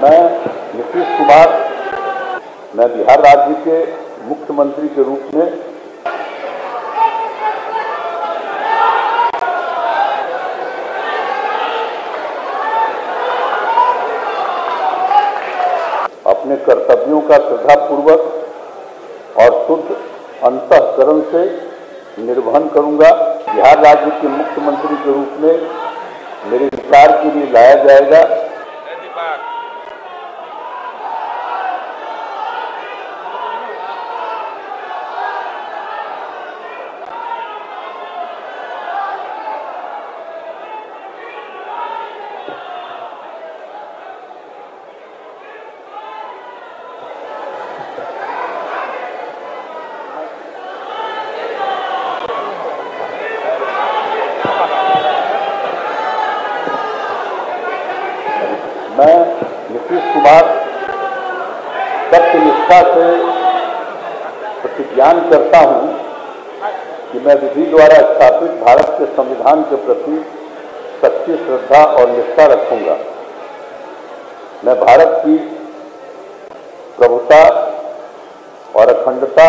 मैं नीतीश कुमार, मैं बिहार राज्य के मुख्यमंत्री के रूप में अपने कर्तव्यों का श्रद्धापूर्वक और शुद्ध अंतकरण से निर्वहन करूँगा। बिहार राज्य के मुख्यमंत्री के रूप में मेरे विचार के लिए लाया जाएगा। मैं नीतीश कुमार सत्य निष्ठा से प्रतिज्ञान करता हूँ कि मैं विधि द्वारा स्थापित भारत के संविधान के प्रति सच्ची श्रद्धा और निष्ठा रखूँगा। मैं भारत की प्रभुता और अखंडता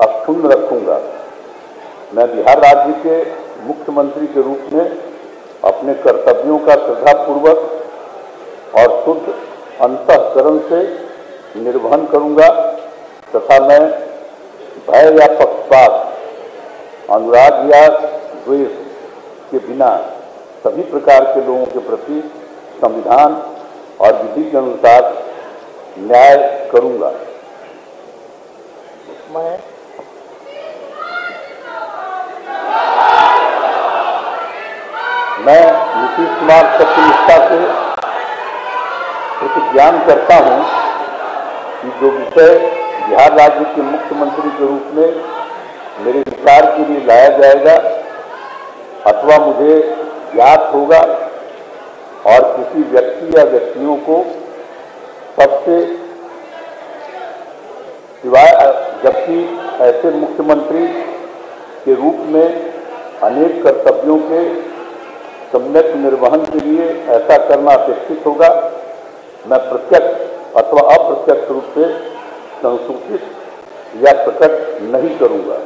अक्षुण्ण रखूँगा। मैं बिहार राज्य के मुख्यमंत्री के रूप में अपने कर्तव्यों का श्रद्धापूर्वक और शुद्ध अंतकरण से निर्वहन करूँगा तथा मैं भय या पक्षपात अनुराग या द्वेष के बिना सभी प्रकार के लोगों के प्रति संविधान और विधि के अनुसार न्याय करूँगा। मैं मैं नीतीश कुमार सत्यनिष्ठा से प्रतिज्ञान करता हूँ कि जो विषय बिहार राज्य के मुख्यमंत्री के रूप में मेरे विचार के लिए लाया जाएगा अथवा मुझे ज्ञात होगा और किसी व्यक्ति या व्यक्तियों को सबसे सिवाय, जबकि ऐसे मुख्यमंत्री के रूप में अनेक कर्तव्यों के सम्यक निर्वहन के लिए ऐसा करना अपेक्षित होगा। मैं प्रत्यक्ष अथवा अप्रत्यक्ष रूप से संसूचित या प्रकट नहीं करूँगा।